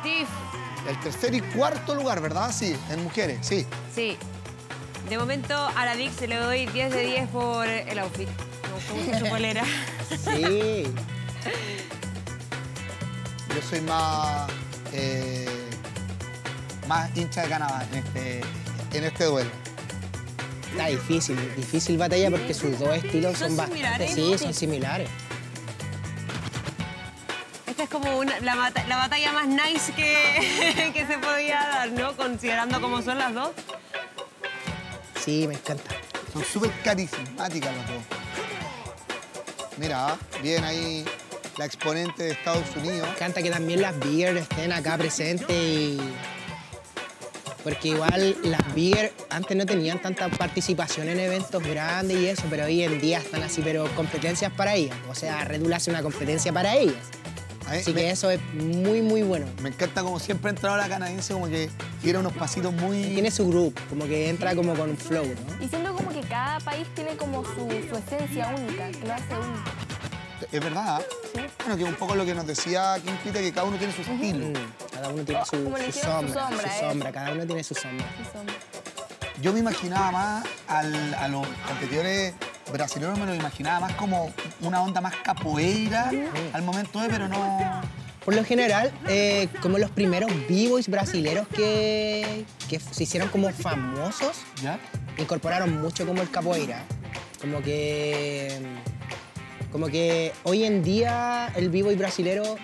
Steve. El tercer y cuarto lugar, ¿verdad? Sí, en mujeres, sí. Sí. De momento a la Dix le doy 10 de 10 por el outfit. Me gustó mucho su polera. Sí. Yo soy más, eh, más hincha de Canadá en este, en este duelo. Está difícil, difícil batalla porque sus dos estilos ¿Son son, bastante... similares? Sí, son similares. Esta es como una- la, bata- la batalla más nice que, que se podía dar, ¿no? Considerando cómo son las dos. Sí, me encanta. Son súper carismáticas las dos. Mira, bien ahí la exponente de Estados Unidos. Me encanta que también las Bigger estén acá presentes y... Porque igual las Bigger antes no tenían tanta participación en eventos grandes y eso, pero hoy en día están así, pero competencias para ellas. O sea, Red Bull hace una competencia para ellas. Así me, que eso es muy, muy bueno. me encanta como siempre ha entrado la canadiense, como que tira unos pasitos muy... Tiene su grupo, como que entra como con un flow, ¿no? Y siento como que cada país tiene como su, su esencia única, que lo hace único. Es verdad. ¿ah? Bueno, que un poco lo que nos decía Kim Peter, que cada uno tiene su estilo. Mm, Cada uno tiene Oh, su, su sombra, su ¿eh? sombra, cada uno tiene su sombra. Sí, Yo me imaginaba más al- a los competidores brasileños, me lo imaginaba más como una onda más capoeira al momento de, pero no... Por lo general, eh, como los primeros b-boys brasileros que, que se hicieron como famosos, ¿Ya? incorporaron mucho como el capoeira. Como que. Como que hoy en día el b-boy brasilero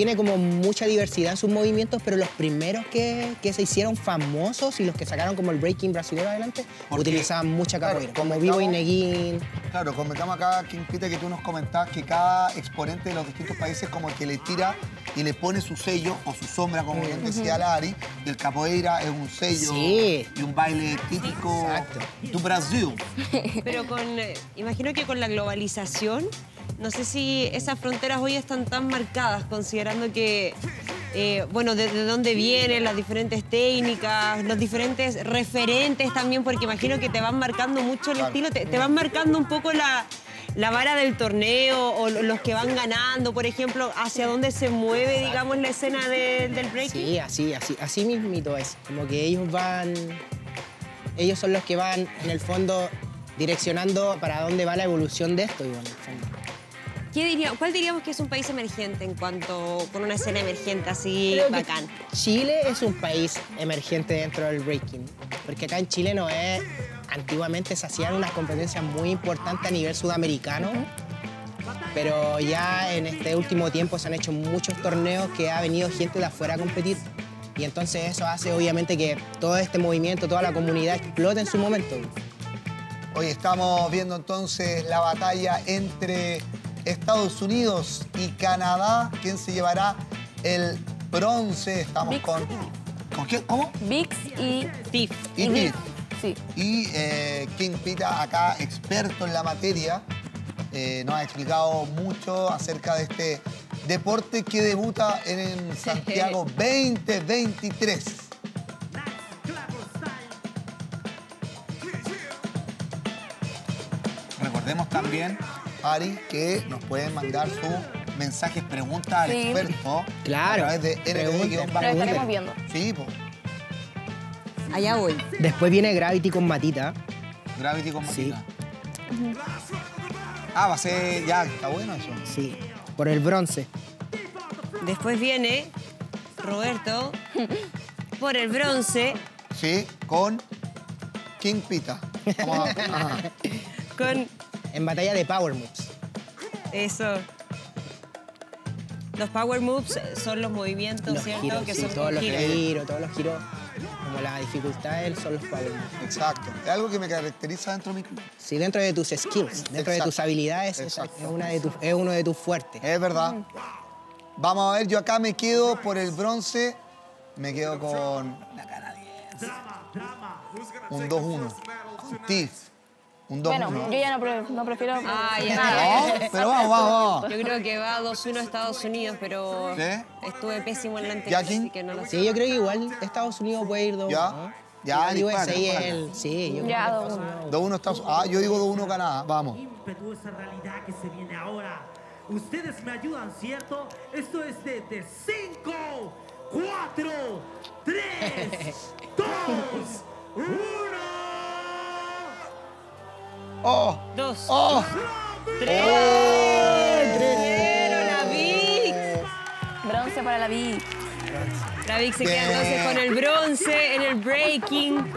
tiene como mucha diversidad en sus movimientos, pero los primeros que, que se hicieron famosos y los que sacaron como el breaking brasilero adelante Porque, utilizaban mucha claro, capoeira. como comentamos- b-boy Neguín. Claro, comentamos acá, Kim Peter, que tú nos comentabas que cada exponente de los distintos países como que le tira y le pone su sello o su sombra, como bien decía Lari. Y el capoeira es un sello Sí. y un baile típico Exacto. du Brasil. Pero con, eh, imagino que con la globalización, no sé si esas fronteras hoy están tan marcadas, considerando que, eh, bueno, de, de dónde vienen las diferentes técnicas, los diferentes referentes también, porque imagino que te van marcando mucho el Claro. estilo, te, te van marcando un poco la, la vara del torneo o lo- los que van ganando, por ejemplo, hacia dónde se mueve, digamos, la escena de- del breaking. Sí, así, así, así mismito es. Como que ellos van, ellos son los que van en el fondo direccionando para dónde va la evolución de esto, digo, en el fondo. ¿Qué diría, ¿Cuál diríamos que es un país emergente en cuanto con una escena emergente así Creo bacán? Chile es un país emergente dentro del breaking, porque acá en Chile no es, antiguamente se hacían unas competencias muy importantes a nivel sudamericano, pero ya en este último tiempo se han hecho muchos torneos que ha venido gente de afuera a competir. Y entonces eso hace obviamente que todo este movimiento, toda la comunidad explote en su momento. Hoy estamos viendo entonces la batalla entre Estados Unidos y Canadá. ¿Quién se llevará el bronce? Estamos con... ¿Con quién? ¿Cómo? Vix y... Tiff. Y Tiff. Sí. Y eh, King Pita, acá experto en la materia, eh, nos ha explicado mucho acerca de este deporte que debuta en Santiago 2023. Recordemos también, Ari, que nos pueden mandar sus mensajes, preguntas al Sí. experto Claro, a través de pregunten. Lo estaremos viendo. Sí, pues. Allá voy. Después viene Gravity con Matita. Gravity con Sí. Matita. Ah, va a ser. Ya, está bueno eso. Sí, por el bronce. Después viene Roberto por el bronce Sí, con King Pita. Vamos a- ajá. con En batalla de Power Moves. eso. Los power moves son los movimientos, Los ¿cierto? giros, que sí, son todos con los giros. giros, todos los giros. Como la dificultad él son los Power Moves. Exacto. Es algo que me caracteriza dentro de mi club. Sí, dentro de tus skills, dentro de Exacto. tus habilidades, Exacto. es, una de tus- es uno de tus fuertes. Es verdad. Vamos a ver, yo acá me quedo por el bronce. Me quedo con la canadiense. Un 2-1. Un Tiff. Un 2-1. Bueno, yo ya no, pre- no prefiero Ah, ya. nada. No, pero vamos, vamos, vamos. Yo creo que va 2-1 a Estados Unidos, pero ¿Sí? estuve pésimo en la anterior, así que no lo sé. Sí, yo creo que igual Estados Unidos puede ir 2 Ya. Ya, Yo dispara, USA dispara. el, sí, yo creo Ya, que Estados 2-1. Unidos. 2-1 Estados Ah, yo digo 2-1 Canadá. Vamos. impetuosa realidad que se viene ahora. Ustedes me ayudan, ¿cierto? Esto es de 5, 4, 3, 2, 1. ¡Oh! Dos. ¡Oh! Tres. Pero la Vic. Bronce para la Vic. La Vic se queda entonces con el bronce en el breaking.